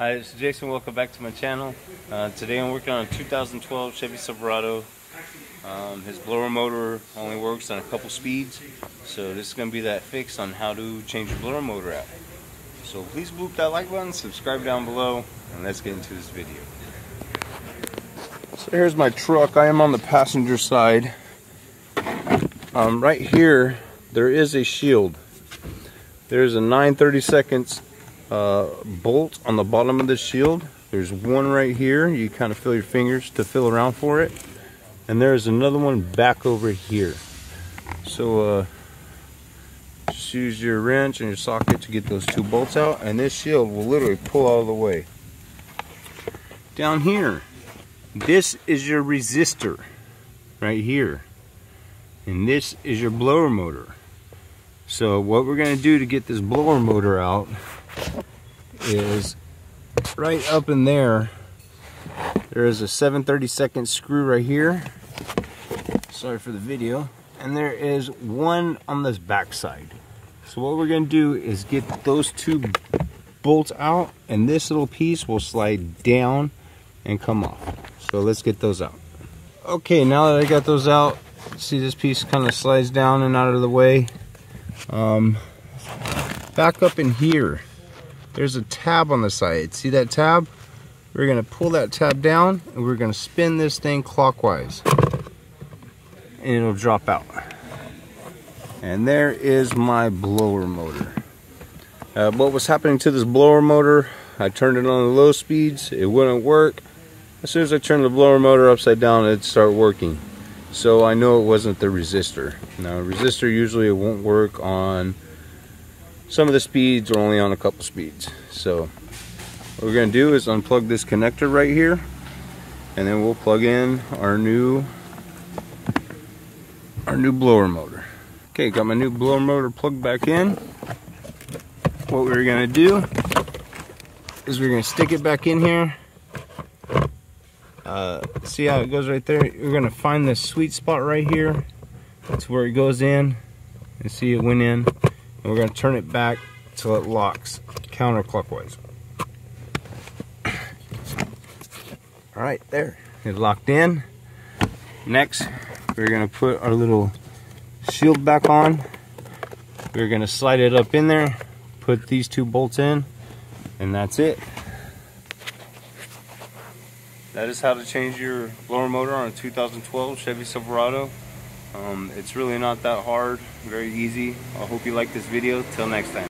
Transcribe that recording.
Hi, is Jason. Welcome back to my channel. Uh, today I'm working on a 2012 Chevy Silverado. Um, his blower motor only works on a couple speeds, so this is going to be that fix on how to change your blower motor out. So please boop that like button, subscribe down below, and let's get into this video. So here's my truck. I am on the passenger side. Um, right here, there is a shield. There's a 9 30 seconds uh, bolt on the bottom of the shield. There's one right here. You kind of feel your fingers to feel around for it. And there's another one back over here. So uh, just use your wrench and your socket to get those two bolts out. And this shield will literally pull out of the way. Down here, this is your resistor right here. And this is your blower motor. So what we're going to do to get this blower motor out is right up in there. There is a 732nd screw right here. Sorry for the video. And there is one on this back side. So what we're going to do is get those two bolts out and this little piece will slide down and come off. So let's get those out. Okay now that I got those out see this piece kind of slides down and out of the way. Um, back up in here there's a tab on the side. See that tab? We're gonna pull that tab down and we're gonna spin this thing clockwise. And it'll drop out. And there is my blower motor. Uh, what was happening to this blower motor, I turned it on the low speeds, it wouldn't work. As soon as I turned the blower motor upside down, it'd start working. So I know it wasn't the resistor. Now resistor usually it won't work on some of the speeds are only on a couple speeds. So what we're gonna do is unplug this connector right here and then we'll plug in our new our new blower motor. Okay, got my new blower motor plugged back in. What we're gonna do is we're gonna stick it back in here. Uh, see how it goes right there? We're gonna find this sweet spot right here. That's where it goes in. And see it went in. And we're going to turn it back till it locks counterclockwise. All right, there. It locked in. Next, we're going to put our little shield back on. We're going to slide it up in there, put these two bolts in, and that's it. That is how to change your blower motor on a 2012 Chevy Silverado. Um, it's really not that hard, very easy. I hope you like this video. Till next time.